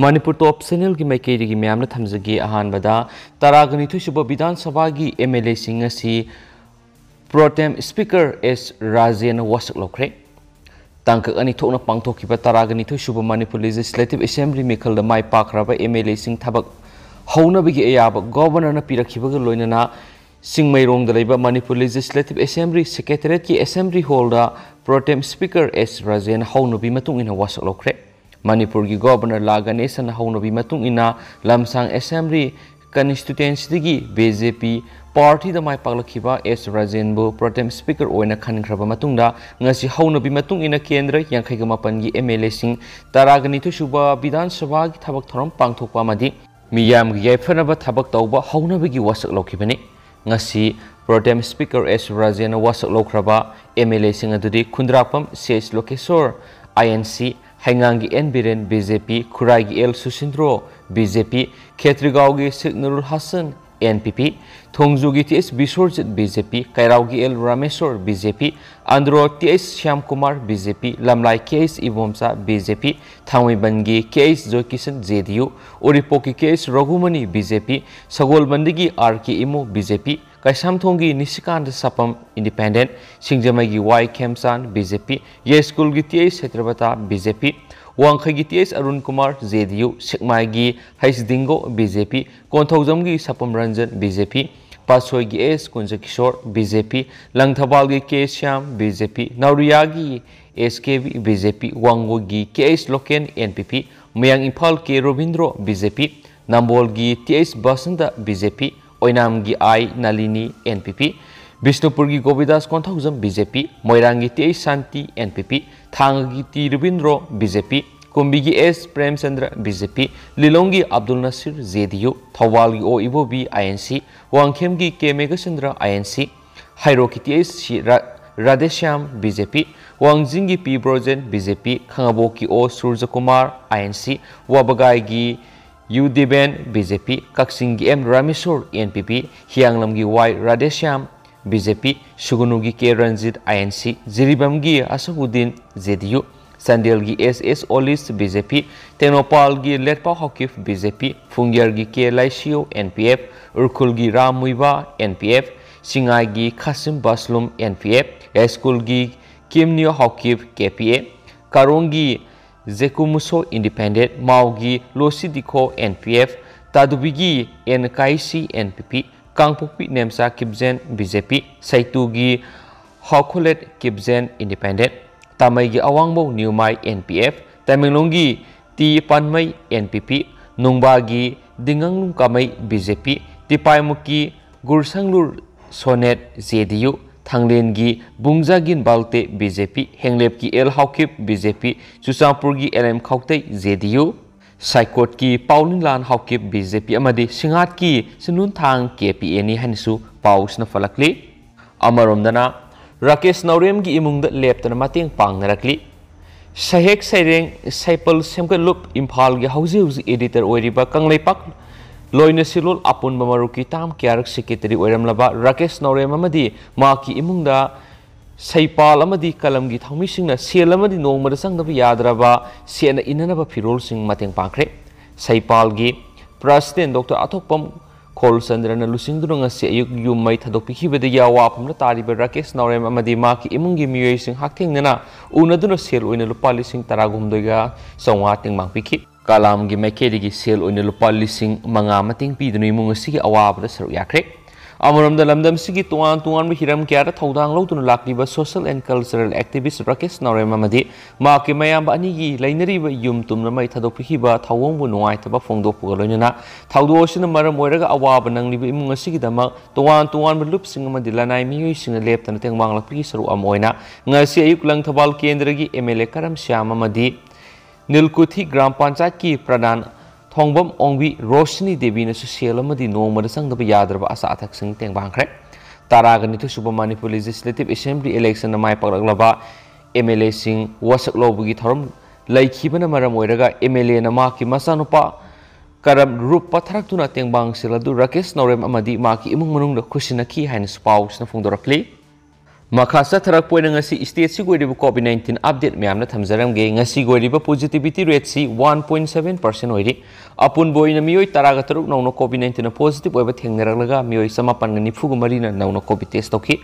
मनपुरप सेनेल की मैकेरी की मैं थमजी अहमद तरगनीब विधानसभा की M L A pro tem speaker S Rajen वसकलोखे तक अनीन पाथोब तरगनीब मनपुर लेजिस्लेटिव एसेंब्ली मिखल माई पाख्रब एम एल एब हौनब गवर्नर पीरखना मणिपुर लेजिस्लेटिव असेंबली सेक्रेटरीट की assembly hall pro tem speaker S Rajen हौनबी वासलोख्रे मणिपुर की governor La Ganesan हौनबी Lamsang assembly constituency BJP party माई पालखीब S Rajen pro tem speaker खनख्रबी हौनबी केंद्र यांखैग मपन की एम एल ए तरागनीथुसुब विधानसभा की थबक थोरम पांथोकपा मियाम याफनब तौब हौनबी वासक लौखिबनी ngasi protem speaker s. Rajen wasak lokraba mla sing adudi khundrapam ses lokesor inc haingangi n. Biren bjp khuragi l susindro bjp khetrigaw gi signurul hasan NPP, Thongju T S Bishor BJP कैरावगी L Rameshwar BJP Andro T S Shyam Kumar BJP Lamlai K S Ibomcha BJP थावीबंदी K S Joy Kishan J D U Uripok की K S Raghumani BJP सगोलबंदी R K Imo BJP कैसामथोंगी Nishikant Sapam independent सिंगजमगी Y Khemchand BJP Yaiskul की T S हेत्रबता BJP Wangkhei की T S Arun Kumar J D U Sekmai की हईस Dingo BJP कौथौजम की सपम रंजन बीजेपी पासोगी एस कुंज किशोर बीजेपी लंगथबालगी के श्याम बीजेपी नौरियागी S K BJP वांगोगी K S Loken NPP Mayang Imphal K Rabindro BJP नंबोलगी T S Basanta BJP ओइनामगी I Nalini NPP Bishnupur की Govindas Konthoujam BJP मोरंगी T Shanti NPP थांगी टी रविंद्रो बीजेपी कुंभी की एस प्रेमचंद्र बीजेपी लिलोंगी अब्दुल नसीर जे जेडीयू थौवाल की ओ इबोबी आईएनसी वांगखेम की के मेघचंद्र आईएनसी हाइरो की T S Radheshyam BJP Wangjing की पी ब्रोजेन बीजेपी खंगाबो की ओ सूर्य कुमार आईएनसी वाबगाई की यू दिबेन बीजेपी कक्सिंग की एम रामेश्वर एनपीपी हियांगलम की Y Radheshyam BJP सुगुनुगी K Ranjit INC Jiribam Ashabuddin JDU Chandel की S S Olish BJP Tengnoupal की लेटपा हॉकिफ बीजेपी फुंगियर की के लाइसियो एनपीएफ उर्खुल की राम मुइबा एनपीएफ सिंगाई की खासिम बसलुम एनपीएफ एस्कुल की किमनियो हॉकिफ केपीए कारोंगी जेकुमुसो इंडिपेंडेंट माओगी लोसिदिको एनपीएफ तादुबिगी एनकाईसी एनपीपी कांगपोपी नेमसा किबजेन बीजेपी सैतुगी हॉकुलेट किबजेन इंडिपेंडेंट तमैगी अवांगबो न्यूमाई एनपीएफ तमेंगलोंगी टी पनमई एनपीपी नुंगबागी दिंगंगलुंग कमई बीजेपी तिपाइमुकी गुरसंगलुर सोनेट जेडीयू थांगलेनगी बुंगजागिन Baite BJP Henglep L Haokip BJP चुचापुर की L M Khaute JDU Saikot की पाउलिन लान हाउके बीजेपी अमदी सिंगात की सिनुन थांग केपीए नि हनसु पाउसना फलकली अमरोमदना राकेश नौरेम की इमुंग लेपतन मतेंग पांगनरकली सहेक सैरेंग सैपल सेमकलुप इम्फाल की हौजे हौजे एडिटर ओरिबा कंगलेपाक लोइन सिलोल अपुन मरुकी ताम क्यारक सेक्रेटरी ओरमलबा राकेश नौरेम अमदी माकी इमुंगदा सैपाल कलम की थौमीसिंग सेल नोंमद चंगब याद्रब सेन इननब फिरोलसिंग मतेंग पाखरे सैपाल की प्रेसिडेंट डॉक्टर अथोपम खोल चंद्रन लुसिंगदुन अयुक युम मई थदोपीबद वाफम राकेश नौरेम की इमुंग हाथेंगना उनदुन सेल लुपा लिसिंग तरागुमदोगा चौवा तेंमांपीखी कलाम की मैकेरी सेल लुपा लिसिंग मंगा पीदुन इमुंग अवाबद सरुक याख्रे ꯑꯃꯔꯣꯝꯗ ꯂꯝꯗꯝꯁꯤꯒꯤ ꯇꯣꯉꯥꯟ ꯇꯣꯉꯥꯟꯕ ꯍꯤꯔꯝ ꯀꯌꯥꯗ ꯊꯧꯗꯥꯡ ꯂꯧꯗꯨꯅ ꯂꯥꯛꯂꯤꯕ social and cultural activist Rakesh Naorem ꯑꯃꯗꯤ ꯃꯍꯥꯛꯀꯤ ꯃꯌꯥꯝꯕ ꯑꯅꯤꯒꯤ ꯂꯩꯅꯔꯤꯕ ꯌꯨꯝ ꯇꯨꯝꯅ ꯃꯩ ꯊꯥꯗꯣꯛꯄꯤꯈꯤꯕ ꯊꯧꯑꯣꯡꯕꯨ ꯅꯨꯡꯉꯥꯏꯇꯕ ꯐꯣꯡꯗꯣꯛꯄꯒ ꯂꯣꯏꯅꯅ ꯊꯧꯗꯣꯛ ꯑꯁꯤꯅ ꯃꯔꯝ ꯑꯣꯏꯔꯒ ꯑꯋꯥꯕ ꯅꯪꯂꯤꯕ ꯏꯃꯨꯡ ꯑꯁꯤꯒꯤꯗꯃꯛ ꯇꯣꯉꯥꯟ ꯇꯣꯉꯥꯟꯕ ꯂꯨꯞꯁꯤꯡ ꯑꯃꯗꯤ ꯂꯅꯥꯏ ꯃꯤꯑꯣꯏꯁꯤꯡꯅ ꯂꯦꯞꯇꯅ ꯇꯦꯡꯕꯥꯡꯂꯛꯄꯒꯤ ꯁꯔꯨꯛ ꯑꯃ ꯑꯣꯏꯅ ꯉꯁꯤ ꯑꯌꯨꯛ Langthabal ꯀꯦꯟꯗ꯭ꯔꯒꯤ M L A Karam Shyam ꯑꯃꯗꯤ ꯅꯤꯜꯀꯨꯊꯤ ꯒ꯭ꯔꯥꯝ ꯄꯟꯆꯥꯌꯠꯀꯤ ꯄ꯭ꯔꯙꯥꯟ थोंबम ओंबी रोशनी देवी ने सेल नोंमद संगब याद्रब आशा अथक Singh तेंबांख्रे ताराग निथुसुब Manipur legislative assembly election my पकलब M L ए सिंह वसक लोबगी थरम लैखिबन मरम ओइरगा एम एल ए नमाकी मचानुपा करम रूप पथरक्तुना तेंबांग सिलदु राकेश नौरेम अमदी माकी इमुंग मनुंग खुशिनखी हाइन पाउसना फोंदोरक्ली ꯃꯈꯥ ꯆꯠꯊꯔꯛꯄ ꯉꯁꯤ ꯁ꯭ꯇꯦꯠꯁꯤ ꯑꯣꯏꯔꯤꯕ ꯀꯣꯚꯤꯗ ꯅꯥꯏꯟꯇꯤꯟ ꯑꯞꯗꯦꯠ ꯃꯌꯥꯝꯅ ꯊꯝꯖꯔꯝꯒꯦ ꯉꯁꯤ ꯑꯣꯏꯔꯤꯕ positivity ꯔꯦꯠꯁꯤ one point seven percent ꯑꯣꯏꯔꯤ ꯑꯄꯨꯟꯕ ꯑꯣꯏꯅ ꯃꯤꯑꯣꯏ ꯇꯔꯥꯒ ꯇꯔꯨꯛ ꯅꯧꯅ ꯀꯣꯚꯤꯗ ꯅꯥꯏꯟꯇꯤꯟꯅ ꯄꯣꯖꯤꯇꯤꯚ ꯑꯣꯏꯕ ꯊꯦꯡꯅꯔꯛꯂꯒ ꯃꯤꯑꯣꯏ ꯆꯃꯥꯄꯟꯒ ꯅꯤꯐꯨꯒ ꯃꯔꯤꯅ ꯅꯧꯅ ꯀꯣꯚꯤꯗ ꯇꯦꯁ ꯇꯧꯈꯤ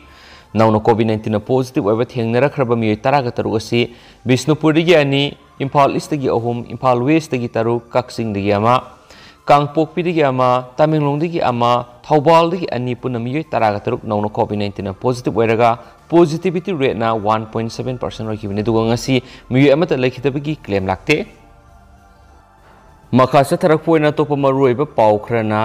ꯅꯧꯅ ꯀꯣꯚꯤꯗ ꯅꯥꯏꯟꯇꯤꯟꯅ ꯄꯣꯖꯤꯇꯤꯚ ꯑꯣꯏꯕ ꯊꯦꯡꯅꯔꯛꯈ꯭ꯔꯕ ꯃꯤꯑꯣꯏ ꯇꯔꯥꯒ ꯇꯔꯨꯛ ꯑꯁꯤ ꯕꯤꯁꯅꯨꯄꯨꯔꯗꯒꯤ ꯑꯅꯤ ꯏꯝꯐꯥꯜ ꯏꯁꯇꯒꯤ ꯑꯍꯨꯝ ꯏꯝꯐꯥꯜ ꯋꯦꯁꯇꯒꯤ ꯇꯔꯨꯛ ꯀꯛꯆꯤꯡꯗꯒꯤ ꯑꯃ ꯀꯥꯡꯄꯣꯛꯄꯤꯗꯒꯤ ꯑꯃ ꯇꯃꯦꯡꯂꯣꯡꯗꯒꯤ ꯑꯃ ꯊꯧꯕꯥꯜꯗꯒꯤ ꯑꯅꯤ ꯄꯨꯟꯅ ꯃꯤꯑꯣꯏ ꯇꯔꯥꯒ ꯇꯔꯨꯛ ꯅꯧꯅ ꯀꯣꯚꯤꯗ ꯅꯥꯏꯟꯇꯤꯟꯅ ꯄꯣꯖꯤꯇꯤꯚ ꯑꯣꯏꯔꯒ positivity ꯔꯦꯠꯅ one point seven percent ꯑꯣꯏꯈꯤꯕꯅꯤ ꯑꯗꯨꯒ ꯉꯁꯤ ꯃꯤꯑꯣꯏ ꯑꯃꯠꯇ ꯂꯩꯈꯤꯗꯕꯒꯤ ꯀ꯭ꯂꯦꯝ ꯂꯥꯛꯇꯦ ꯃꯈꯥ ꯆꯠꯊꯔꯛꯄ ꯑꯣꯏꯅ ꯑꯇꯣꯞꯄ ꯃꯔꯨꯑꯣꯏꯕ ꯄꯥꯎ ꯈꯔꯅ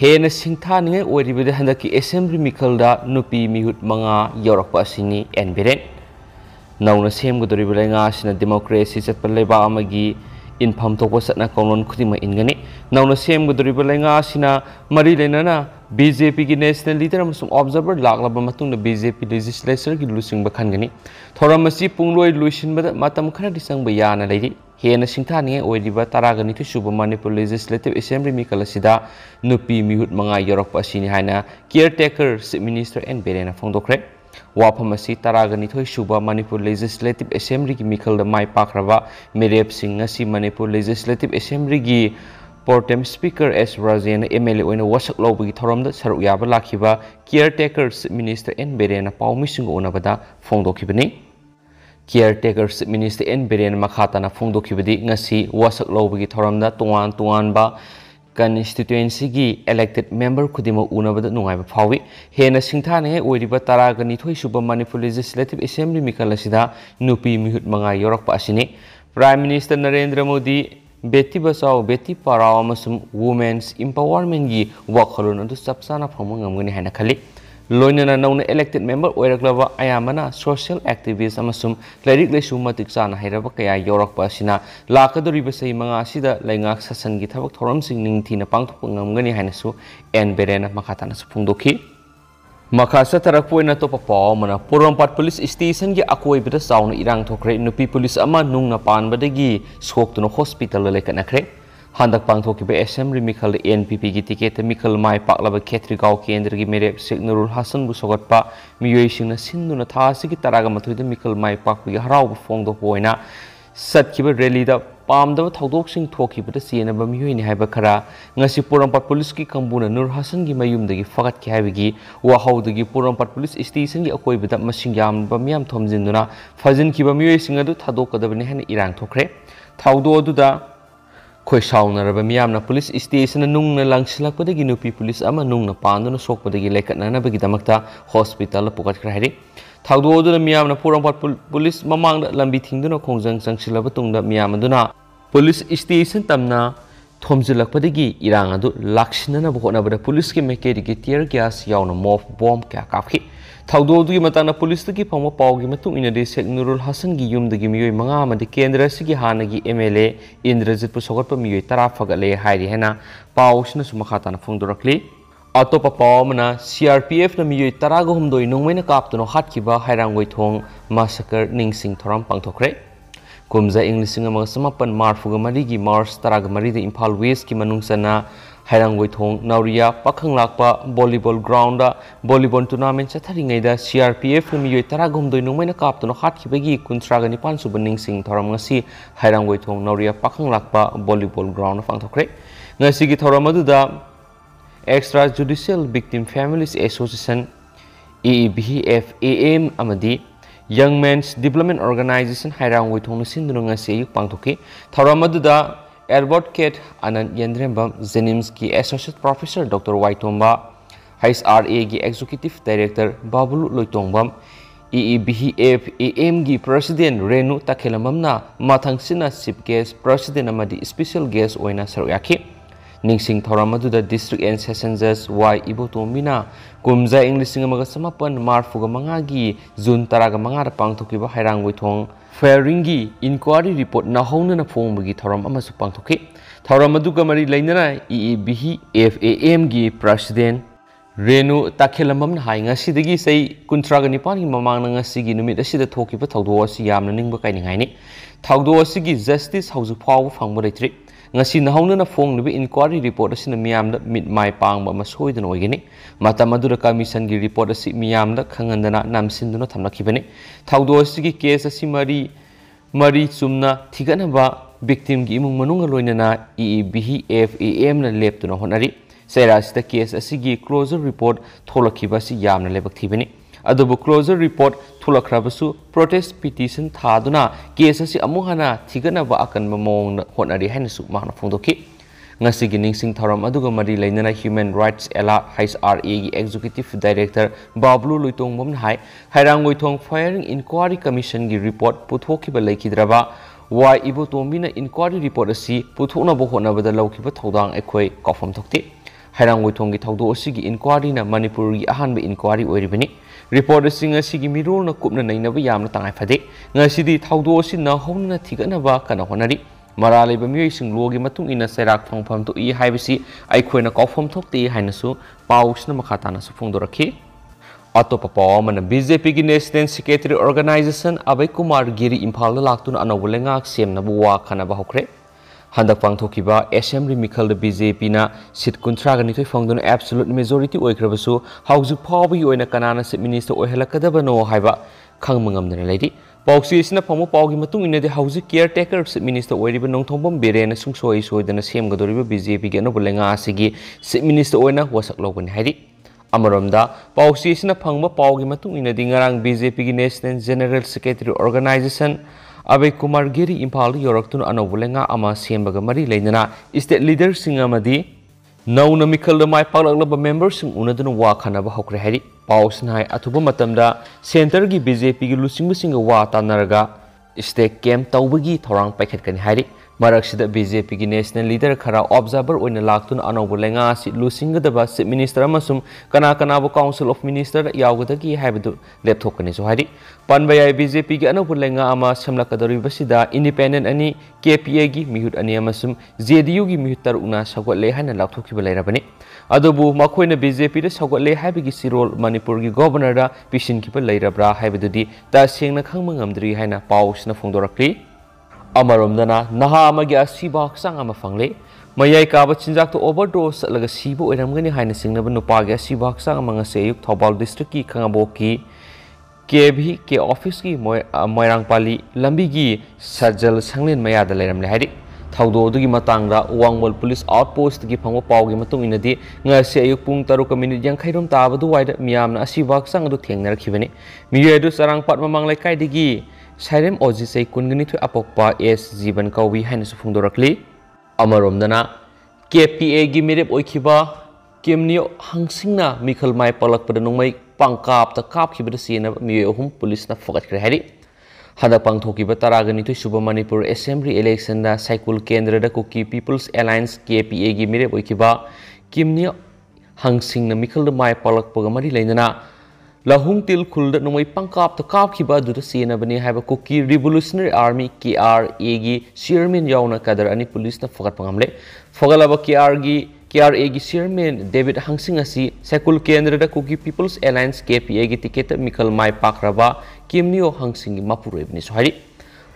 ꯍꯦꯟꯅ ꯁꯤꯡꯊꯥꯅꯤꯡꯉꯥꯏ ꯑꯣꯏꯔꯤꯕꯗꯤ ꯍꯟꯗꯛꯀꯤ ꯑꯦꯁꯦꯝꯕ꯭ꯂꯤ ꯃꯤꯈꯜꯗ ꯅꯨꯄꯤ ꯃꯤꯍꯨꯠ ꯃꯉꯥ ꯌꯧꯔꯛꯄ ꯑꯁꯤꯅꯤ ꯑꯦꯟ ꯕꯤꯔꯦꯟ ꯅꯧꯅ ꯁꯦꯝꯒꯗꯧꯔꯤꯕ ꯂꯩꯉꯥꯛ ꯑꯁꯤꯅ ꯗꯦꯃꯣꯀ꯭ꯔꯦꯁꯤ ꯆꯠꯄ ꯂꯩꯕꯥꯛ ꯑꯃꯒꯤ in pham thok pasatna kaunon khudima in gani nauna sem gudriba lenga sina mari lenana BJP ki national leader amsung observer laklaba matungna BJP legislature ki lusing bakhan gani. Thoram asi pungloi luisin bata matam khara disang ba yana leiri hena singthani oidiba taragani tu suba manipur legislative assembly mi kalasida nupi mihut manga yorok pa sini haina caretaker minister and berena phongdokre ꯋꯥꯐꯝ ꯑꯁꯤ ꯇꯔꯥꯒ ꯅꯤꯊꯣꯏ ꯁꯨꯕ Manipur legislative ꯑꯦꯁꯦꯝꯕ꯭ꯂꯤꯒꯤ ꯃꯤꯈꯜꯗ ꯃꯥꯏ ꯄꯥꯛꯈ꯭ꯔꯕ ꯃꯤꯔꯦꯞꯁꯤꯡ ꯉꯁꯤ Manipur legislative ꯑꯦꯁꯦꯝꯕ꯭ꯂꯤꯒꯤ ꯄꯣꯔꯇꯦꯝ speaker S ꯔꯥꯖꯦꯟꯅ M L ꯑꯦ ꯑꯣꯏꯅ ꯋꯥꯁꯛ ꯂꯧꯕꯒꯤ ꯊꯧꯔꯝꯗ ꯁꯔꯨꯛ ꯌꯥꯕ ꯂꯥꯛꯈꯤꯕ career ꯇꯦꯀꯔ chief minister N ꯕꯤꯔꯦꯟꯅ ꯄꯥꯎꯃꯤꯁꯤꯡꯒ ꯎꯅꯕꯗ ꯐꯣꯡꯗꯣꯛꯈꯤꯕꯅꯤ career ꯇꯦꯀꯔ chief minister N Biren ꯃꯈꯥ ꯇꯥꯅ ꯐꯣꯡꯗꯣꯛꯈꯤꯕꯗꯤ ꯉꯁꯤ ꯋꯥꯁꯛ ꯂꯧꯕꯒꯤ ꯊꯧꯔꯝꯗ ꯇꯣꯉꯥꯟ ꯇꯣꯉꯥꯟꯕ ꯀꯟꯁꯇꯤꯇꯨꯌꯦꯟꯁꯤꯒꯤ elected member khudimak unabada nungaiba phawi hena singthane oiriba taraga nithoi suba manipur legislative assembly mikal asida nupi mihut manga yorakpa asini prime minister narendra modi beti bachao beti parao amasum women's empowerment gi wakhalon adu chapchana phangma ngamgani haina khali ꯂꯣꯏꯅꯅ ꯅꯧꯅ ꯑꯦꯂꯦꯛꯇꯦꯠ member ꯑꯣꯏꯔꯛꯂꯕ ꯑꯌꯥꯝꯕꯅ social ꯑꯦꯛꯇꯤꯚꯤꯁ ꯑꯃꯁꯨꯡ ꯂꯥꯏꯔꯤꯛ ꯂꯥꯏꯁꯨ ꯃꯇꯤꯛ ꯆꯥꯅ ꯍꯩꯔꯕ ꯀꯌꯥ ꯌꯥꯎꯔꯛꯄ ꯑꯁꯤꯅ ꯂꯥꯛꯀꯗꯧꯔꯤꯕ ꯆꯍꯤ ꯃꯉꯥ ꯑꯁꯤꯗ ꯂꯩꯉꯥꯛ ꯁꯁꯟꯒꯤ ꯊꯕꯛ ꯊꯧꯔꯝꯁꯤꯡ ꯅꯤꯡꯊꯤꯅ ꯄꯥꯡꯊꯣꯛꯄ ꯉꯝꯒꯅꯤ ꯍꯥꯏꯅꯁꯨ ꯑꯦꯟ ꯕꯦꯔꯦꯅ ꯃꯈꯥ ꯇꯥꯅꯁꯨ ꯐꯣꯡꯗꯣꯛꯈꯤ ꯃꯈꯥ ꯆꯠꯊꯔꯛꯄ ꯑꯣꯏꯅ ꯑꯇꯣꯞꯄ ꯄꯥꯎ ꯑꯃꯅ ꯄꯣꯔꯣꯝꯄꯥꯠ ꯄꯨꯂꯤꯁ ꯁ꯭ꯇꯦꯁꯟꯒꯤ ꯑꯀꯣꯏꯕꯗ ꯆꯥꯎꯅ ꯏꯔꯥꯡ ꯊꯣꯛꯈ꯭ꯔꯦ ꯅꯨꯄꯤ ꯄꯨꯂꯤꯁ ꯑꯃ ꯅꯨꯡꯅ ꯄꯥꯟꯕꯗꯒꯤ ꯁꯣꯛꯇꯨꯅ ꯍꯣꯁꯄꯤꯇꯥꯜꯗ ꯂꯩꯈꯠꯅꯈ꯭ꯔꯦ hospital lekanakhre handak pangthokiba assembly mikhal NPP gi ticket mikhal mai paklaba khetri gaw kendra gi mere Sheikh Nurul Hasan bu sogatpa miyoi singna sinduna tha sigi taraga mathuida mikhal mai pak gi harau bu fong do poina satkiba rally da pamdaba thaudok sing thokibada chenaba miyoi ni haiba khara ngasi purampat police ki kambuna Nur Hasan gi mayum dagi fagat ki ꯈꯣꯏꯁꯥꯎꯅꯔꯕ ꯃꯤꯌꯥꯝꯅ police ꯏꯁꯇꯦꯁꯟꯅ ꯅꯨꯡꯅ ꯂꯪꯁꯤꯜꯂꯛꯄꯗꯒꯤ ꯅꯨꯄꯤ police ꯑꯃ ꯅꯨꯡꯅ ꯄꯥꯟꯗꯨꯅ ꯁꯣꯛꯄꯗꯒꯤ ꯂꯩꯀꯠꯅꯅꯕꯒꯤꯗꯃꯛꯇ ꯍꯣꯁꯄꯤꯇꯥꯜꯗ ꯄꯨꯈꯠꯈ꯭ꯔꯦ ꯍꯥꯏꯔꯤ ꯊꯧꯗꯣꯛ ꯑꯗꯨꯅ ꯃꯤꯌꯥꯝꯅ ꯄꯣꯔꯣꯝꯄꯥꯠ ꯄꯨꯂꯤꯁ ꯃꯃꯥꯡꯗ ꯂꯝꯕꯤ ꯊꯤꯡꯗꯨꯅ ꯈꯣꯡꯖꯪ ꯆꯪꯁꯤꯜꯂꯕ ꯇꯨꯡꯗ ꯃꯤꯌꯥꯝ ꯑꯗꯨꯅ ꯄꯨꯂꯤꯁ ꯏꯁꯇꯦꯁꯟ ꯇꯝꯅ ꯊꯣꯝꯖꯤꯜꯂꯛꯄꯗꯒꯤ ꯏꯔꯥꯡ ꯑꯗꯨ ꯂꯥꯛꯁꯤꯟꯅꯅꯕ ꯍꯣꯠꯅꯕꯗ ꯄꯨꯂꯤꯁꯀꯤ ꯃꯥꯏꯀꯩꯗꯒꯤ ꯇꯤꯌꯔ ꯒ꯭ꯌꯥꯁ ꯌꯥꯎꯅ ꯃꯣꯐ ꯕꯣꯝ ꯀꯌꯥ ꯀꯥꯞꯈꯤ miyamna purangpat police mamangda lambi thingduna khongjang changsilaba tungda miyamaduna police station tamna thomjilakpadagi irang adu lakshinana bhonabada police ke mekeri tear gas yauna mof bomb kya kapki ꯊꯧꯗꯣꯛ ꯑꯗꯨꯒꯤ police की ꯐꯪꯕ ꯄꯥꯎꯒꯤ ꯃꯇꯨꯡ ꯏꯟꯅꯗꯤ ꯁꯦꯛ ꯅꯨꯔꯨꯜ ꯍꯁꯟꯒꯤ ꯌꯨꯝꯗꯒꯤ ꯃꯤꯑꯣꯏ ꯃꯉꯥ ꯑꯃꯗꯤ ꯀꯦꯟꯗ꯭ꯔ ꯑꯁꯤꯒꯤ ꯍꯥꯟꯅꯒꯤ ꯑꯦꯝ ꯑꯦꯜ ꯑꯦ ꯏꯟꯗ꯭ꯔꯖꯤꯠꯄꯨ ꯁꯧꯒꯠꯄ ꯃꯤꯑꯣꯏ ꯇꯔꯥ ꯐꯒꯠꯂꯦ ꯍꯥꯏꯔꯤ ꯍꯥꯏꯅ ꯄꯥꯎꯁꯤꯅꯁꯨ ꯃꯈꯥ ꯇꯥꯅ ꯐꯣꯡꯗꯣꯔꯛꯂꯤ ꯑꯇꯣꯞꯄ ꯄꯥꯎ ꯑꯃꯅ ꯁꯤ ꯑꯥꯔ ꯄꯤ ꯑꯦꯐꯅ ꯃꯤꯑꯣꯏ ꯇꯔꯥꯒ ꯍꯨꯝꯗꯣꯏ ꯅꯣꯡꯃꯩꯅ ꯀꯥꯞꯇꯨꯅ ꯍꯥꯠꯈꯤꯕ ꯍꯩꯔꯥꯡꯒꯣꯏꯊꯣꯡ ꯃꯥꯁꯀꯔ ꯅꯤꯡꯁꯤꯡ ꯊꯧꯔꯝ ꯄꯥꯡꯊꯣꯛꯈ꯭ꯔꯦ ꯀꯨꯝꯖꯥ ꯏꯪ ꯂꯤꯁꯤꯡ ꯑꯃꯒ ꯆꯃꯥꯄꯟ ꯃꯥꯔꯐꯨꯒ ꯃꯔꯤꯒꯤ ꯃꯥꯔꯆ ꯇꯔꯥꯒ ꯃꯔꯤꯗ ꯏꯝꯐꯥꯜ ꯋꯦꯁꯀꯤ ꯃꯅꯨꯡ ꯆꯟꯅ Heirangoithong Naoria Pakhanglakpa volleyball ground volleyball tournament चथरी C R P F मई तरहगुमद नोमन कापतन हाथी कुंट्राग निपान सूब निंग थौरम हैरंगोई थोंग नौरिया पाखंग लाकपा बॉलीबॉल ग्राउंड पांथोखे थौरम extra judicial victim families association A B F A M young men's withong sindunung ngasi ayuk पाथ्रे thawram एयरबोर्ड केट अनंत यंद्रेम्बम जेनिम्स की associate professor doctor वाइटोम्बा H R A की executive director Babloo Loitongbam E B F A M की president Renu तखेलममना मथंगसिना chief guest president अमदी special guest ओइना सरुयाखी निंगसिंग थौरम अदुदा डिस्ट्रिक्ट एंड सेशन जज वाई इबोतोमिना कुमजा इंग लिसिंग मगा समापन मार्फुगा मंगागी जून तरागा मंगार पांगथोकिबा हाइरांगुइथों ꯐꯦꯌꯔꯤꯡꯒꯤ ꯏꯟꯀ꯭ꯋꯥꯔꯤ ꯔꯤꯄꯣꯔꯠ ꯅꯧꯍꯧꯅꯅ ꯐꯣꯡꯕꯒꯤ ꯊꯧꯔꯝ ꯑꯃꯁꯨ ꯄꯥꯡꯊꯣꯛꯈꯤ ꯊꯧꯔꯝ ꯑꯗꯨꯒ ꯃꯔꯤ ꯂꯩꯅꯅ ꯏ ꯏ ꯕꯤ ꯑꯦꯐ ꯑꯦ ꯑꯦꯝꯒꯤ ꯄ꯭ꯔꯁꯤꯗꯦꯟ ꯔꯦꯅꯨ ꯇꯥꯈꯦꯂꯝꯕꯝꯅ ꯍꯥꯏ ꯉꯁꯤꯗꯒꯤ ꯆꯍꯤ ꯀꯨꯟꯊ꯭ꯔꯥꯒ ꯅꯤꯄꯥꯟꯒꯤ ꯃꯃꯥꯡꯗ ꯉꯁꯤꯒꯤ ꯅꯨꯃꯤꯠ ꯑꯁꯤꯗ ꯊꯣꯛꯈꯤꯕ ꯊꯧꯗꯣꯛ ꯑꯁꯤ ꯌꯥꯝꯅ ꯅꯤꯡꯕ ꯀꯥꯏꯅꯤꯡꯉꯥꯏꯅꯤ ꯊꯧꯗꯣꯛ ꯑꯁꯤꯒꯤ ꯖꯁꯇꯤꯁ ꯍꯧꯖꯤꯛ ꯐꯥꯎꯕ ꯐꯪꯕ ꯂꯩꯇ꯭ꯔꯤ ngasi nahawnana fongliba inquiry report asina miyamda mit mai pangba ma soidana oigani matam adura commission gi report asi miyamda khangandana namsinduna thamnakhibani thawdo asigi case asi mari mari chumna thiganaba victim gi imung manunga loinana EEBF na leptuna honari ꯁꯦꯔꯥꯁꯤꯗ case ꯑꯁꯤꯒꯤ closure report ꯊꯣꯛꯂꯛꯈꯤꯕ ꯑꯁꯤ ꯌꯥꯝꯅ ꯂꯥꯏꯕꯛ ꯊꯤꯕꯅꯤ ꯑꯗꯨꯕꯨ closure report ꯊꯣꯛꯂꯛꯈ꯭ꯔꯕꯁꯨ protest petition ꯊꯥꯗꯨꯅ ꯀꯦꯁ ꯑꯁꯤ ꯑꯃꯨꯛ ꯍꯟꯅ ꯊꯤꯒꯠꯅꯕ ꯑꯀꯟꯕ ꯃꯑꯣꯡꯗ ꯍꯣꯠꯅꯔꯤ ꯍꯥꯏꯅꯁꯨ ꯃꯍꯥꯛꯅ ꯐꯣꯡꯗꯣꯛꯈꯤ ngasi gi ningsing thoram aduga mari lainana human rights ela hais ra gi executive director bablu luitong bom hai hairang loithong firing inquiry commission gi report puthokhiba laikhidraba wai ibo tombina inquiry report asi puthokna bo hona bada laukiba thodang ekhoi kofam thokti ꯍꯩꯔꯥꯡ ꯋꯥꯏꯊꯣꯡꯒꯤ ꯊꯧꯗꯣꯛ ꯑꯁꯤꯒꯤ ꯏꯟꯀ꯭ꯋꯥꯔꯤꯅ ꯃꯅꯤꯄꯨꯔꯒꯤ ꯑꯍꯥꯟꯕ enquiry ꯑꯣꯏꯔꯤꯕꯅꯤ ꯔꯤꯄꯣꯔꯠꯁꯤꯡ ꯑꯁꯤꯒꯤ ꯃꯤꯔꯣꯜꯅ ꯀꯨꯞꯅ ꯅꯩꯅꯕ ꯌꯥꯝꯅ ꯇꯉꯥꯏꯐꯗꯦ ꯉꯁꯤꯗꯤ ꯊꯧꯗꯣꯛ ꯑꯁꯤ ꯅꯧꯍꯧꯅꯅ ꯊꯤꯒꯠꯅꯕ ꯀꯟꯅ ꯍꯣꯠꯅꯔꯤ ꯃꯔꯥ ꯂꯩꯕ ꯃꯤꯑꯣꯏꯁꯤꯡ ꯂꯣꯒꯤ ꯃꯇꯨꯡ ꯏꯟꯅ ꯆꯩꯔꯥꯛ ꯐꯪꯐꯝ ꯊꯣꯛꯏ ꯍꯥꯏꯕꯁꯤ ꯑꯩꯈꯣꯏꯅ ꯀꯥꯎꯐꯝ ꯊꯣꯛꯇꯦ ꯍꯥꯏꯅꯁꯨ ꯄꯥꯎꯁꯤꯅ ꯃꯈꯥ ꯇꯥꯅꯁꯨ ꯐꯣꯡꯗꯣꯔꯛꯈꯤ ꯑꯇꯣꯞꯄ ꯄꯥꯎ ꯑꯃꯅ ꯕꯤꯖꯦꯄꯤꯒꯤ national secretary organisation Abhay Kumar Giri ꯏꯝꯐꯥꯜꯗ ꯂꯥꯛꯇꯨꯅ ꯑꯅꯧꯕ ꯂꯩꯉꯥꯛ ꯁꯦꯝꯅꯕ ꯋꯥ ꯈꯟꯅꯕ ꯍꯧꯈ꯭ꯔꯦ ꯍꯟꯗꯛ ꯄꯥꯡꯊꯣꯛꯈꯤꯕ ꯑꯦꯁꯦꯝꯕ꯭ꯂꯤ ꯃꯤꯈꯜꯗ ꯕꯤꯖꯦꯄꯤꯅ ꯁꯤꯠ ꯀꯨꯟꯊ꯭ꯔꯥꯒ ꯅꯤꯊꯣꯏ ꯐꯪꯗꯨꯅ ꯑꯦꯕꯁꯣꯂꯨꯠ ꯃꯦꯖꯣꯔꯤꯇꯤ ꯑꯣꯏꯈ꯭ꯔꯕꯁꯨ ꯍꯧꯖꯤꯛ ꯐꯥꯎꯕꯒꯤ ꯑꯣꯏꯅ ꯀꯅꯥꯅ ꯆꯤꯞ ꯃꯤꯅꯤꯁꯇꯔ ꯑꯣꯏꯍꯜꯂꯛꯀꯗꯕꯅꯣ ꯍꯥꯏꯕ ꯈꯪꯕ ꯉꯝꯗꯅ ꯂꯩꯔꯤ ꯄꯥꯎꯆꯦ ꯑꯁꯤꯅ ꯐꯪꯕ ꯄꯥꯎꯒꯤ ꯃꯇꯨꯡ ꯏꯟꯅꯗꯤ ꯍꯧꯖꯤꯛ ꯀꯤꯌꯔ ꯇꯦꯀꯔ ꯆꯤꯞ ꯃꯤꯅꯤꯁꯇꯔ ꯑꯣꯏꯔꯤꯕ ꯅꯣꯡꯊꯣꯝꯕꯝ ꯕꯤꯔꯦꯟꯅ ꯁꯨꯡꯁꯣꯏ ꯁꯣꯏꯗꯅ ꯁꯦꯝꯒꯗꯧꯔꯤꯕ ꯕꯤꯖꯦꯄꯤꯒꯤ ꯑꯅꯧꯕ ꯂꯩꯉꯥꯛ ꯑꯁꯤꯒꯤ ꯆꯤꯞ ꯃꯤꯅꯤꯁꯇꯔ ꯑꯣꯏꯅ ꯋꯥꯁꯛ ꯂꯧꯒꯅꯤ ꯍꯥꯏꯔꯤ ꯑꯃꯔꯣꯝꯗ ꯄꯥꯎꯆꯦ ꯑꯁꯤꯅ ꯐꯪꯕ ꯄꯥꯎꯒꯤ ꯃꯇꯨꯡ ꯏꯟꯅꯗꯤ ꯉꯔꯥꯡ ꯕꯤꯖꯦꯄꯤꯒꯤ national general secretary organisation Abhay Kumar Giri Imphal यौरक्तुन अनौब लेंगा अमा सेमबग मरी लेना स्टेट लीडर सिंह अमदी नौन मिखल माय पागलब मेंबर सिंह उनदुन वा खनब हौक्रे हैरी पाउसन हाय अथुब मतमदा सेंटर की बीजेपी की लुसिंग सिंह वा तानरगा स्टेट कैम्प मरक्षित बीजेपी की नेशनल लीडर खरा ऑब्जर्वर होने लाख अनौब लेगा लुसीगदब चीफ मिनीस्टर कना कनाब काउंसिल ऑफ़ मिनीस्टर यादगीपने पन या बीजेपी की अनौब लेगा सामलकद इंडिपेंडेंट अनी के पी ए की मूट अनी जे डी यू की मूट तरुना सौगोले लाथोबरबने अब बीजेपी सौगोले चीरोल मनपुर की गवर्नर पीसीब लेरब्रा तेना खामद्री है पाउस फोदी ꯑꯃꯔꯣꯝꯗꯅ ꯅꯍꯥ ꯑꯃꯒꯤ ꯑꯁꯤꯕ ꯍꯛꯆꯥꯡ ꯑꯃ ꯐꯪꯂꯦ ꯃꯌꯥꯏ ꯀꯥꯕ ꯆꯤꯟꯖꯥꯛꯇ ꯑꯣꯚꯔꯗꯣꯁ ꯆꯠꯂꯒ ꯁꯤꯕ ꯑꯣꯏꯔꯝꯒꯅꯤ ꯍꯥꯏꯅ ꯆꯤꯡꯅꯕ ꯅꯨꯄꯥꯒꯤ ꯑꯁꯤꯕ ꯍꯛꯆꯥꯡ ꯑꯃ ꯉꯁꯤ ꯑꯌꯨꯛ ꯊꯧꯕꯥꯜ ꯗꯤꯁꯇ꯭ꯔꯤꯛꯀꯤ ꯈꯥꯉꯕꯣꯛꯀꯤ ꯀꯦ ꯚꯤ ꯀꯦ ꯑꯣꯐꯤꯁꯀꯤ ꯃꯣꯏꯔꯥꯡꯄꯥꯂꯤ ꯂꯝꯕꯤꯒꯤ ꯁꯖꯜ ꯁꯪꯂꯦꯟ ꯃꯌꯥꯗ ꯂꯩꯔꯝꯂꯦ ꯍꯥꯏꯔꯤ ꯊꯧꯗꯣꯛ ꯑꯗꯨꯒꯤ ꯃꯇꯥꯡꯗ ꯋꯥꯡꯃꯜ ꯄꯨꯂꯤꯁ ꯑꯥꯎꯠꯄꯣꯁꯇꯒꯤ ꯐꯪꯕ ꯄꯥꯎꯒꯤ ꯃꯇꯨꯡ ꯏꯟꯅꯗꯤ ꯉꯁꯤ ꯑꯌꯨꯛ ꯄꯨꯡ ꯇꯔꯨꯛꯀ ꯃꯤꯅꯤꯠ ꯌꯥꯡꯈꯩꯔꯣꯝ ꯇꯥꯕ ꯑꯗꯨꯋꯥꯏꯗ ꯃꯤꯌꯥꯝꯅ ꯑꯁꯤꯕ ꯍꯛꯆꯥꯡ ꯑꯗꯨ ꯊꯦꯡꯅꯔꯛꯈꯤꯕꯅꯤ ꯃꯤꯑꯣꯏ ꯑꯗꯨ ꯆꯔꯥꯡꯄꯥꯠ ꯃꯃꯥꯡ ꯂꯩꯀꯥꯏꯗꯒꯤ साइरम ओजिसे कुनगनिथु अपोक्पा एस जीवन कौवी हैनसु फुंदोरकली अमरोमदना केपीए गि मेरेब ओइखिबा केमनि हांसिंगना मिखल काप पलकपद नोंमै पंकाप त कापखिबद सेना मियोहुम पुलिसना फगतखरे हारि हदक पांथोकिबा तारागनिथु सुब मणिपुर असेंबली इलेक्शनदा सैकुल केंद्रदा कुकी पीपल्स अलायंस केपीए गि मेरेब ओइखिबा केमनि हांसिंगना मिखल माय पलकपग मरि लेनना lahung til khulda nomoi pangkap to kap khiba du se na bani haiba kuki revolutionary army KRA gi chairman yauna kadar ani police na fogat pangamle fogalaba KRA gi KRA gi chairman David Hangsing asi sekul kendra da kuki People's Alliance KPA gi ticket mikal mai pakraba kimnio Hangsing gi mapuroi bani so hari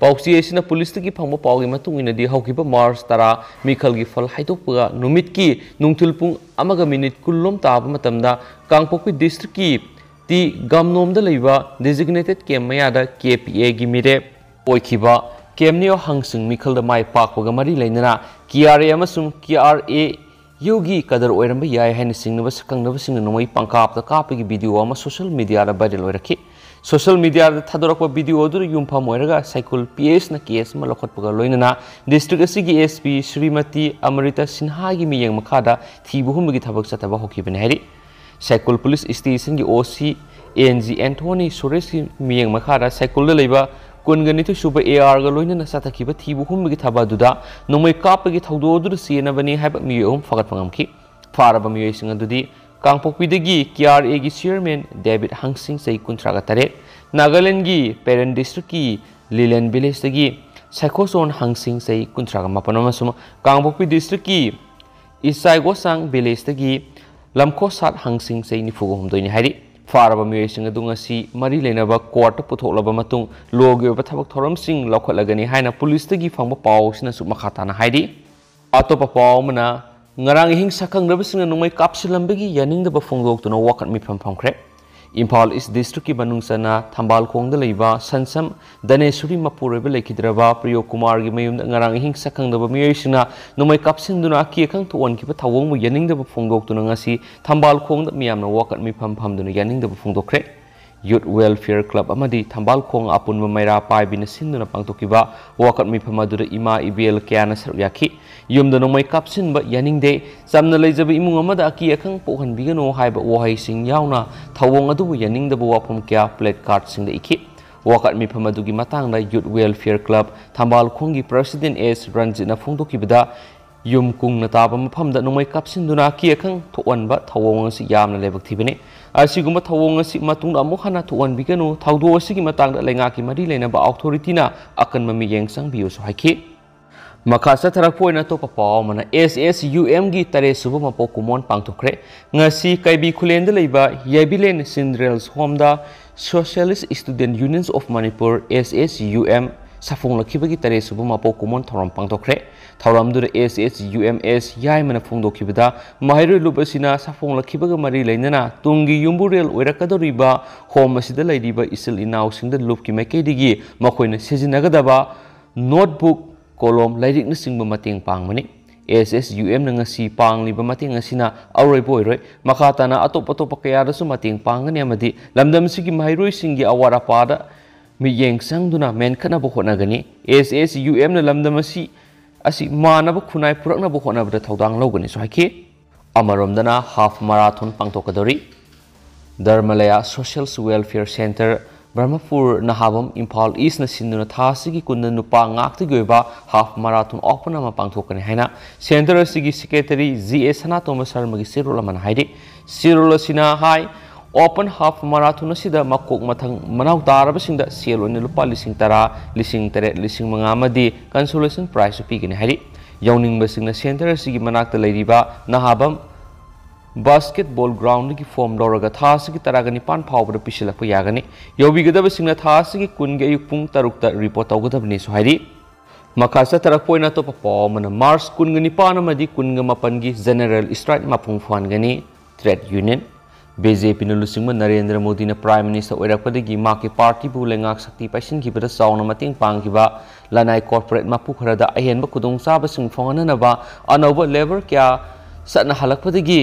पासी police की फंग पागी मार्च तरह मिखल की फल हाइदोपगा की नुथिल पुंग minute coulomb ताब Kangpokpi district की ती गमनोम लेब डिजिग्नेटेड कैम मयाद के पी ए की मिरे ओखिब कैमनियो मिखल माय पाकग मरी लेना के आर ए के आर ए योगी कदर ओरब याय है सिंगनब कंगनब सिंग नोमई पंकाप कापगी वीडियो अमा सोशल मीडिया वायरल ओरखि सोशल मीडिया थादरप वीडियो दु यूमफम ओरगा साइकुल पीएस ना केस मा लखतपग लोइना डिस्ट्रिक्ट श्रीमती अमृता सिन्हा की मियंग मखादा थीबहुम की थब चतबा होखिबने साइकुल पुलिस स्टेशन की O C N G Anthony Suresh की मियंग मखारा साइकुल लेबा कुनगनीथ सूब ए आरग लोन चाथब थीब हुम की थब नोम काप की थौदोद चेनबने मी अहम फगटपी फाब मई कांगपोपीदगी कियार ए की चेयरमैन डेविड हंग चई कुंथ्राग तरेट नागालैंड की पेरें डिस्ट्रिक्ट की लीलैंड विलेज साइकोसोन हंसिंग चई कुंथ्राग मापन कांगपोपी डिस्ट्रिक्ट की इसाइगोसांग village lamko sat hang sing sei ni fugo hum doini hairi faraba mi sing adung asi mari lena ba court puthokla ba matung loge ba thabak thoram sing lokhat lagani haina police te gi phangba pau sina su makhata na hairi ato pa pau mana ngarang hing sakang rab sing numai kapsilam begi yaning da ba phongdok tu na wakat mi pham pham kre Imphal east ꯗꯤꯁꯇ꯭ꯔꯤꯛꯀꯤ ꯃꯅꯨꯡꯆꯟꯅ ꯊꯝꯕꯥꯜ ꯈꯣꯡꯗ ꯂꯩꯕ ꯁꯟꯁꯝ ꯗꯅꯦꯁꯨꯔꯤ ꯃꯄꯨꯔꯣꯏꯕ ꯂꯩꯈꯤꯗ꯭ꯔꯕ ꯄ꯭ꯔꯤꯌꯣ ꯀꯨꯃꯥꯔꯒꯤ ꯃꯌꯨꯝꯗ ꯉꯔꯥꯡ ꯑꯍꯤꯡ ꯁꯛꯈꯪꯗꯕ ꯃꯤꯑꯣꯏꯁꯤꯡꯅ ꯅꯣꯡꯃꯩ ꯀꯥꯞꯁꯤꯟꯗꯨꯅ ꯑꯀꯤ ꯑꯈꯪ ꯊꯣꯛꯍꯟꯈꯤꯕ ꯊꯧꯑꯣꯡꯕꯨ ꯌꯥꯅꯤꯡꯗꯕ ꯐꯣꯡꯗꯣꯛꯇꯨꯅ ꯉꯁꯤ ꯊꯝꯕꯥꯜ ꯈꯣꯡꯗ ꯃꯤꯌꯥꯝꯅ ꯋꯥꯀꯠ ꯃꯤꯐꯝ ꯐꯝꯗꯨꯅ ꯌꯥꯅꯤꯡꯗꯕ ꯐꯣꯡꯗꯣꯛꯈ꯭ꯔꯦ youth welfare club amadi thambal khong apun mamaira pai bin sinduna pangtokiba wakat mi phamadura ima ibl kyana saruk yakhi yumda nomai kapsin ba yaning de. Samna leijabi imung amada aki akhang pohan bigano haiba wahai sing yauna thawong adu yaning da bo wapam kya plate card sing da ikhi wakat mi phamadura gi matang da youth welfare club thambal khong gi president s. Ranjit na phongtokiba yum kung na taba mafam da numai kapsin duna ki akan tuan ba thawong si yam na lebak tibene asi gumba thawong si matung da mukhana tuan biganu thawdo si gi matang da lenga ki mari lena ba authority na akan mami yeng sang biyo so haiki makasa tharak poina to papa mana SSUM gi tare subu mapo kumon pangthukre ngasi kaibi khulenda leiba yabilen sindrels home socialist student unions of manipur SSUM safung lakhiba gi tare subu mapo kumon thoram pangtokre thoram dur s s u m s yai mana phungdo khibida mahairu lubasina safung lakhiba ga mari lainana tungi yumbu rel oirakadori ba home asida laidi ba isil inaw singda lup ki mekei digi. Makoina sejinaga daba. Notebook kolom lairik na singba mating u m na pang liba mating sina. Auroi boy roi. Atau atop atop pakayada su mating pangani amadi. Lamdam sigi mahairoi singgi awara pada. ꯃꯤꯠꯌꯦꯡ ꯆꯪꯗꯨꯅ ꯃꯦꯟꯈꯠꯅꯕ ꯍꯣꯠꯅꯒꯅꯤ S S U ꯑꯦꯝꯅ ꯂꯝꯗꯝ ꯑꯁꯤ ꯑꯁꯤ ꯃꯥꯟꯅꯕ ꯈꯨꯟꯅꯥꯏ ꯄꯨꯔꯛꯅꯕ ꯍꯣꯠꯅꯕꯗ ꯊꯧꯗꯥꯡ ꯂꯧꯒꯅꯤꯁꯨ ꯍꯥꯏꯈꯤ ꯑꯃꯔꯣꯝꯗꯅ half marathon ꯄꯥꯡꯊꯣꯛꯀꯗꯧꯔꯤ Dharmalaya social welfare centre Brahmapur Nahabam Imphal ꯏꯁꯅ ꯁꯤꯟꯗꯨꯅ ꯊꯥ ꯑꯁꯤꯒꯤ ꯀꯨꯟꯗ ꯅꯨꯄꯥ ꯉꯥꯛꯇꯒꯤ ꯑꯣꯏꯕ ꯍꯥꯐ ꯃꯔꯥꯊꯣꯟ ꯑꯣꯄꯟ ꯑꯃ ꯄꯥꯡꯊꯣꯛꯀꯅꯤ ꯍꯥꯏꯅ ꯁꯦꯟꯇꯔ ꯑꯁꯤꯒꯤ ꯁꯦꯀ꯭ꯔꯦꯇꯔꯤ ꯖꯤ ꯑꯦ ꯁꯅꯥꯇꯣꯝꯕ ꯁꯔꯃꯒꯤ ꯆꯦꯔꯣꯜ ꯑꯃꯅ ꯍꯥꯏꯔꯤ ꯆꯦꯔꯣꯜ ꯑꯁꯤꯅ ꯍꯥꯏ ओपन हाफ़ मराथन मकोक मथंग मनाव तारबसिंग सेल लुपा लिसिंग तरा लिसिंग तरे लिसिंग मंगामदी कंसोलेशन प्राइस पीगने यौनिंग सेंटर की मनाक नहाबम बास्केटबॉल ग्राउंड की फॉर्म लौरगा था तरह निपान फाउबद पीसलप यागनी यौबीगदबसिंग था की कुन अयुक पुंग तरुक रिपोर्ट तौगदबनी सुहारी मखा चतरपोइन अतोप पाव मार्च कुन निपान कुन मपन की जनरल स्ट्राइक मपुंग फानगनी ट्रेड यूनियन ꯕꯤꯖꯦꯄꯤꯅ ꯂꯨꯆꯤꯡꯕ ꯅꯔꯦꯟꯗ꯭ꯔ ꯃꯣꯗꯤꯅ ꯄ꯭ꯔꯥꯏꯝ ꯃꯤꯅꯤꯁꯇꯔ ꯑꯣꯏꯔꯛꯄꯗꯒꯤ ꯃꯍꯥꯛꯀꯤ ꯄꯥꯔꯇꯤꯕꯨ ꯂꯩꯉꯥꯛ ꯁꯛꯇꯤ ꯄꯥꯏꯁꯤꯟꯈꯤꯕꯗ ꯆꯥꯎꯅ ꯃꯇꯦꯡ ꯄꯥꯡꯈꯤꯕ ꯂꯅꯥꯏ ꯀꯣꯔꯄꯣꯔꯦꯠ ꯃꯄꯨ ꯈꯔꯗ ꯑꯍꯦꯟꯕ ꯈꯨꯗꯣꯡꯆꯥꯕꯁꯤꯡ ꯐꯪꯍꯟꯅꯕ ꯑꯅꯧꯕ ꯂꯦꯕꯔ ꯀꯌꯥ ꯆꯠꯅ ꯍꯜꯂꯛꯄꯗꯒꯤ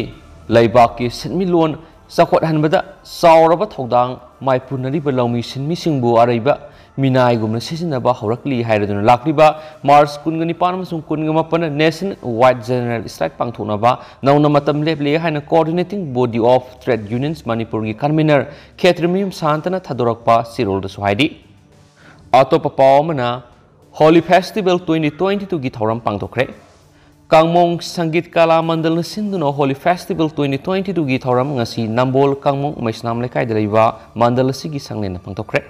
ꯂꯩꯕꯥꯛꯀꯤ ꯁꯦꯟꯃꯤꯠꯂꯣꯟ ꯆꯥꯎꯈꯠꯍꯟꯕꯗ ꯆꯥꯎꯔꯕ ꯊꯧꯗꯥꯡ ꯃꯥꯏꯄꯨꯅꯔꯤꯕ ꯂꯧꯃꯤ ꯁꯤꯟꯃꯤꯁꯤꯡꯕꯨ ꯑꯔꯩꯕ minai gumna sesina ba haurakli hairaduna lakriba mars kungani panamsung kungama pana White wide general strike pangthona ba nauna matam leble coordinating body of trade unions manipur gi convener khetrimium santana thadorakpa sirol da suhaidi atopa paomna holy festival 2022 gi thoram pangthokre Kangmong Sangit Kala Mandal Sinduno Holy Festival 2022 gi thoram ngasi Nambol Kangmong Maisnam lekai dalaiwa Mandal Sigi Sanglen pangtokre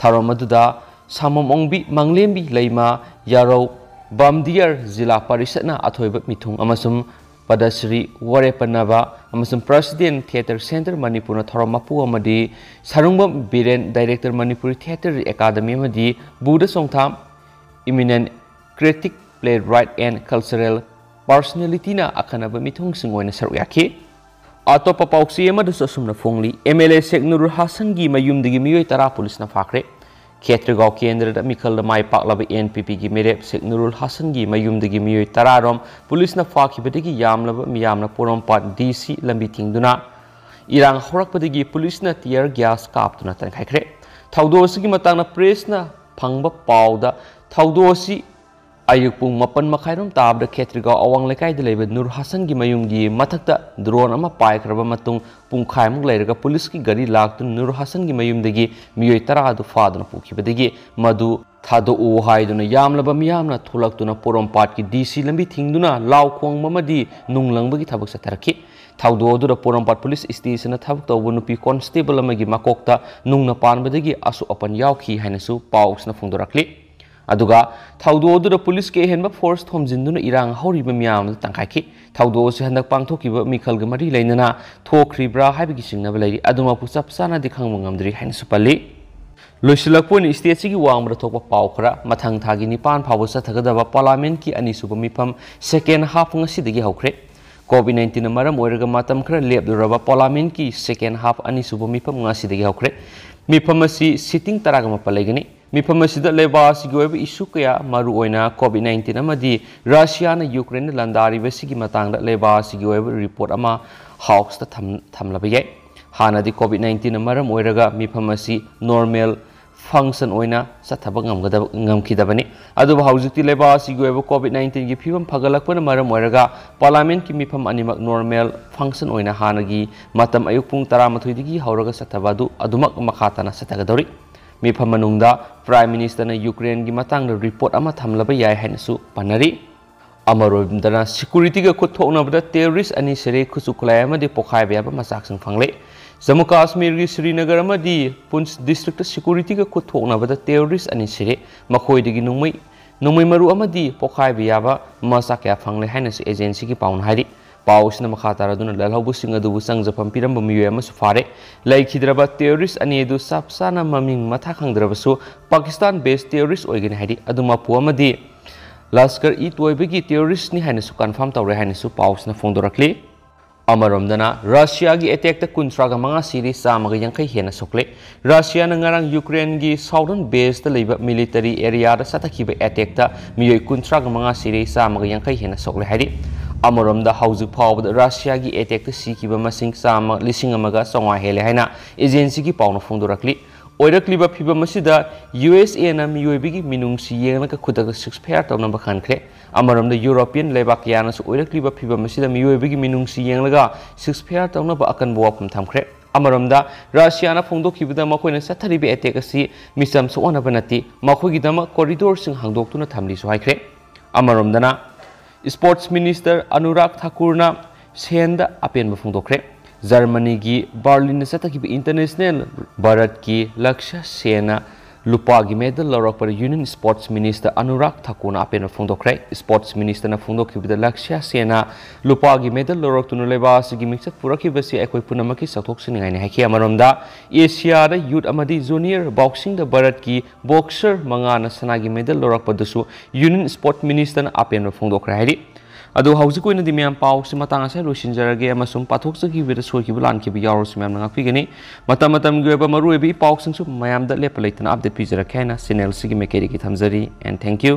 ꯊꯧꯔꯝ ꯑꯗꯨꯗ samamongbi manglembi leima yarau bamdiar zila parisatna athoiba mithung amasum padasri ware panaba amasum president theater center manipur na thoram mapu amadi sarungbam biren director manipur theater academy amadi buda songtham eminent critic playwright and cultural personality na akhanaba mithung singoina ꯑꯇꯣꯞꯄ ꯄꯥꯎꯆꯦ ꯑꯃꯗꯁꯨ ꯑꯁꯨꯝꯅ ꯐꯣꯡꯂꯤ M L ꯑꯦ ꯁꯦꯛ ꯅꯨꯔ ꯍꯥꯁꯟꯒꯤ ꯃꯌꯨꯝꯗꯒꯤ ꯃꯤꯑꯣꯏ ꯇꯔꯥ ꯄꯨꯂꯤꯁꯅ ꯐꯥꯈ꯭ꯔꯦ ꯈꯦꯇ꯭ꯔꯒꯥꯎ ꯀꯦꯟꯗ꯭ꯔꯗ ꯃꯤꯈꯜꯗ ꯃꯥꯏ ꯄꯥꯛꯂꯕ N P ꯄꯤꯒꯤ ꯃꯤꯔꯦꯞ ꯁꯦꯛ ꯅꯨꯔꯨꯜ ꯍꯥꯁꯟꯒꯤ ꯃꯌꯨꯝꯗꯒꯤ ꯃꯤꯑꯣꯏ ꯇꯔꯥꯔꯣꯝ ꯄꯨꯂꯤꯁꯅ ꯐꯥꯈꯤꯕꯗꯒꯤ ꯌꯥꯝꯂꯕ ꯃꯤꯌꯥꯝꯅ ꯄꯣꯔꯣꯝꯄꯥꯠ ꯗꯤ ꯁꯤ ꯂꯝꯕꯤ ꯊꯤꯡꯗꯨꯅ ꯏꯔꯥꯡ ꯍꯧꯔꯛꯄꯗꯒꯤ ꯄꯨꯂꯤꯁꯅ ꯇꯤꯌꯔ ꯒ꯭ꯌꯥꯁ ꯀꯥꯞꯇꯨꯅ ꯇꯟꯈꯥꯏꯈ꯭ꯔꯦ ꯊꯧꯗꯣꯛ ꯑꯁꯤꯒꯤ ꯃꯇꯥꯡꯗ ꯄ꯭ꯔꯦꯁꯅ ꯐꯪꯕ ꯄꯥꯎꯗ ꯊꯧꯗꯣꯛ ꯑꯁꯤ अयुक पुंग मपन मखाइरोम ताबद खेत्रिगाव अवांग लेबे नूर हसन की मयुमगी मथक्ता ड्रोन अमा पाइखरबा मतुंग पुंखाइमुक लेरगा पुलिस की गरी लाक्तु नूर हसन की मयुमदगी मियोय तरा अदु फादुना पुखिबदगी थादो हाइदुना यामलबा मियामना थोलक्तुना पोरोम पाट की डीसी लंबी थिंगदुना लाव खोंग ममदी नुंगलंगबगी थबक सतरखी थाउदो अदुरा पोरोम पाट पुलिस स्टेशन थबक तौब नुपी कांस्टेबल अमगी अदुगा थौदोदुर पुलिस के हेनब फोर्स थोमजिंदुन इरांग हौरिब मियाम तंखाइखि थौदो से हंदक पांथोकिब मिखल ग मरी लेनना थोख्रिब्रा हाइबगी सिंगनब लेरि अदुमा पु चप चाना दिखांग स्टेट की वांग थोप पाव खरा मथंग थागी निपान फाव चथगदब पार्लियामेंट की अनीसुब मिफम सेकेंड हाफ़ कोविड नाइन्टीन मरम ओइरगा मतम खरा लेपदुरबा पार्लियामेंट की सेकेंड हाफ़ अनीसुब मिफम ngasi हौख्रे मिफम असी सिटिंग तराग मपा ꯃꯤꯐꯝ ꯑꯁꯤꯗ ꯂꯩꯕꯥꯛ ꯑꯁꯤꯒꯤ ꯑꯣꯏꯕ ꯏꯁꯨ ꯀꯌꯥ ꯃꯔꯨꯑꯣꯏꯅ ꯀꯣꯚꯤꯠ ꯅꯥꯏꯟꯇꯤꯟ ꯑꯃꯗꯤ ꯔꯁꯤꯌꯥꯅ ꯌꯨꯀ꯭ꯔꯦꯟꯗ ꯂꯥꯟꯗꯥꯔꯤꯕꯁꯤꯒꯤ ꯃꯇꯥꯡꯗ ꯂꯩꯕꯥꯛ ꯑꯁꯤꯒꯤ ꯑꯣꯏꯕ ꯔꯤꯄꯣꯔꯠ ꯑꯃ ꯍꯥꯎꯁꯇ ꯊꯝꯂꯕ ꯌꯥꯏ ꯍꯥꯟꯅꯗꯤ ꯀꯣꯚꯤꯠ ꯅꯥꯏꯟꯇꯤꯟꯅ ꯃꯔꯝ ꯑꯣꯏꯔꯒ ꯃꯤꯐꯝ ꯑꯁꯤ ꯅꯣꯔꯃꯦꯜ ꯐꯪꯁꯟ ꯑꯣꯏꯅ ꯆꯠꯊꯕ ꯉꯝꯒꯗꯕ ꯉꯝꯈꯤꯗꯕꯅꯤ ꯑꯗꯨꯕꯨ ꯍꯧꯖꯤꯛꯇꯤ ꯂꯩꯕꯥꯛ ꯑꯁꯤꯒꯤ ꯑꯣꯏꯕ ꯀꯣꯚꯤꯠ ꯅꯥꯏꯟꯇꯤꯟꯒꯤ ꯐꯤꯕꯝ ꯐꯒꯠꯂꯛꯄꯅ ꯃꯔꯝ ꯑꯣꯏꯔꯒ ꯄꯥꯔꯂꯥꯃꯦꯟꯠꯀꯤ ꯃꯤꯐꯝ ꯑꯅꯤꯃꯛ ꯅꯣꯔꯃꯦꯜ ꯐꯪꯁꯟ ꯑꯣꯏꯅ ꯍꯥꯟꯅꯒꯤ ꯃꯇꯝ ꯑꯌꯨꯛ ꯄꯨꯡ ꯇꯔꯥꯃꯥꯊꯣꯏꯗꯒꯤ ꯍꯧꯔꯒ ꯆꯠꯊꯕ ꯑꯗꯨ ꯑꯗꯨꯃꯛ ꯃꯈꯥ ꯇꯥꯅ ꯆꯠꯊꯒꯗꯧꯔꯤ ꯃꯤꯐꯝ ꯃꯅꯨꯡꯗ ꯄ꯭ꯔꯥꯏꯝ ꯃꯤꯅꯤꯁꯇꯔꯅ ꯌꯨꯀ꯭ꯔꯦꯟꯒꯤ ꯃꯇꯥꯡꯗ ꯔꯤꯄꯣꯔꯠ ꯑꯃ ꯊꯝꯂꯕ ꯌꯥꯏ ꯍꯥꯏꯅꯁꯨ ꯄꯥꯅꯔꯤ ꯑꯃꯔꯣꯝꯗꯅ ꯁꯤꯀ꯭ꯌꯨꯔꯤꯇꯤꯒ ꯈꯨꯠꯊꯣꯛꯅꯕꯗ ꯇꯦꯔꯣꯔꯤꯁ ꯑꯅꯤ ꯁꯤꯔꯦ ꯈꯨꯠꯁꯨ ꯈꯨꯠꯂꯥꯏ ꯑꯃꯗꯤ ꯄꯣꯈꯥꯏꯕ ꯌꯥꯕ ꯃꯆꯥꯛꯁꯤꯡ ꯐꯪꯂꯦ ꯖꯃꯨ ꯀꯥꯁꯃꯤꯔꯒꯤ ꯁ꯭ꯔꯤꯅꯒꯔ ꯑꯃꯗꯤ ꯄꯨꯟꯁ ꯗꯤꯁꯇ꯭ꯔꯤꯛꯇ ꯁꯤꯀ꯭ꯌꯨꯔꯤꯇꯤꯒ ꯈꯨꯠꯊꯣꯛꯅꯕꯗ ꯇꯦꯔꯣꯔꯤꯁ ꯑꯅꯤ ꯁꯤꯔꯦ ꯃꯈꯣꯏꯗꯒꯤ ꯅꯣꯡꯃꯩ ꯅꯣꯡꯃꯩ ꯃꯔꯨ ꯑꯃꯗꯤ ꯄꯣꯈꯥꯏꯕ ꯌꯥꯕ ꯃꯆꯥꯛ ꯀꯌꯥ ꯐꯪꯂꯦ ꯍꯥꯏꯅꯁꯨ ꯑꯦꯖꯦꯟꯁꯤꯒꯤ ꯄꯥꯎꯅ ꯍꯥꯏꯔꯤ ꯄꯥꯎꯁꯤꯅ ꯃꯈꯥ ꯇꯥꯔꯗꯨꯅ ꯂꯜꯍꯧꯕꯁꯤꯡ ꯑꯗꯨꯕꯨ ꯆꯪꯖꯐꯝ ꯄꯤꯔꯝꯕ ꯃꯤꯑꯣꯏ ꯑꯃꯁꯨ ꯐꯥꯔꯦ ꯂꯩꯈꯤꯗ꯭ꯔꯕ ꯇꯦꯔꯣꯔꯤꯁ ꯑꯅꯤ ꯑꯗꯨ ꯆꯞ ꯆꯥꯅ ꯃꯃꯤꯡ ꯃꯊꯥ ꯈꯪꯗ꯭ꯔꯕꯁꯨ ꯄꯥꯀꯤꯁꯇꯥꯟ ꯕꯦꯁ ꯇꯦꯔꯣꯔꯤꯁ ꯑꯣꯏꯒꯅꯤ ꯍꯥꯏꯔꯤ ꯑꯗꯨ ꯃꯄꯨ ꯑꯃꯗꯤ ꯂꯁꯀꯔ ꯏ ꯇꯣꯏꯕꯒꯤ ꯇꯦꯔꯣꯔꯤꯁꯅꯤ ꯍꯥꯏꯅꯁꯨ ꯀꯟꯐꯥꯔꯝ ꯇꯧꯔꯦ ꯍꯥꯏꯅꯁꯨ ꯄꯥꯎꯁꯤꯅ ꯐꯣꯡꯗꯣꯔꯛꯂꯤ ꯑꯃꯔꯣꯝꯗꯅ ꯔꯁꯤꯌꯥꯒꯤ ꯑꯦꯇꯦꯛꯇ ꯀꯨꯟꯊ꯭ꯔꯥꯒ ꯃꯉꯥ ꯁꯤꯔꯤ ꯆꯥꯝꯃꯒ ꯌꯥꯡꯈꯩ ꯍꯦꯟꯅ ꯁꯣꯛꯂꯦ ꯔꯁꯤꯌꯥꯅ ꯉꯔꯥꯡ ꯌꯨꯀ꯭ꯔꯦꯟꯒꯤ ꯁꯥꯎꯗꯔꯟ ꯕꯦꯁꯇ ꯂꯩꯕ ꯃꯤꯂꯤꯇꯔꯤ ꯑꯦꯔꯤꯌꯥꯗ ꯆꯠꯊꯈꯤꯕ ꯑꯦꯇꯦꯛꯇ ꯃꯤꯑꯣꯏ ꯀꯨꯟꯊ꯭ꯔꯥꯒ ꯃꯉꯥ ꯁꯤꯔꯤ ꯆꯥꯝꯃꯒ ꯌꯥꯡꯈꯩ ꯍꯦꯟꯅ ꯁꯣꯛꯂꯦ ꯍꯥꯏꯔꯤ लेब मंगा रशिया की लिसिंग अमगा चौवा हेले हाइना एजेंसी की पाउन फोंदोरक्ली ओरक्लीब फिबम यू एस एना मियोबी मिनुंसी येंगलक खुदक सिक्स फेयर खनख्रे अमरमद यूरोपियन लेबाक यानस ओरक्लीब फिबम मियोबी मिनुंसी येंगलगा सिक्स फेयर तौनब अकन वाफम थमख्रे अमरमद रशियाना स्पोर्ट्स मिनिस्टर अनुराग ठाकुरना सेंद अपेन फोंदोख्रे जर्मनी की बर्लिन चतखिब इंटरनेशनल भारत की लक्ष्य सेना लुपा की medal लौरप union sports minister Anurag Thakur open फोंदोख्रे स्पोर्ट्स मिनिस्टर फोंदोखिबद लक्ष्य सेना लुपा की मेडल लौरक्तुन लेबा असगी मिक्सत पुरखिबसी अखोय पुनमकी सथोक्सिनिंगाइने हाइखि अमरमदा Asia youth junior boxing Bharat की बॉक्सर मंगाना सना की मेडल लौरपदसु यूनियन स्पोर्ट्स मिनिस्टर अपेन हाइरि ꯑꯗꯨ ꯍꯧꯖꯤꯛ ꯑꯣꯏꯅꯗꯤ ꯃꯌꯥꯝ ꯄꯥꯎꯁꯤ ꯃꯇꯥꯡ ꯑꯁꯦ ꯂꯣꯏꯁꯤꯟꯖꯔꯒꯦ ꯑꯃꯁꯨꯡ ꯄꯥꯊꯣꯛꯆꯈꯤꯕꯗ ꯁꯣꯏꯈꯤꯕ ꯂꯥꯟꯈꯤꯕ ꯌꯥꯎꯔꯁꯨ ꯃꯌꯥꯝꯅ ꯉꯥꯛꯄꯤꯒꯅꯤ ꯃꯇꯝ ꯃꯇꯝꯒꯤ ꯑꯣꯏꯕ ꯃꯔꯨꯑꯣꯏꯕ ꯏ ꯄꯥꯎꯁꯤꯡꯁꯨ ꯃꯌꯥꯝꯗ ꯂꯦꯞꯄ ꯂꯩꯇꯅ ꯑꯞꯗꯦꯠ ꯄꯤꯖꯔꯛꯀꯦ ꯍꯥꯏꯅ ꯆꯦꯅꯦꯜꯁꯤꯒꯤ ꯃꯥꯏꯀꯩꯗꯒꯤ ꯊꯝꯖꯔꯤ ꯑꯦꯟ ꯊꯦꯡꯛ ꯌꯨ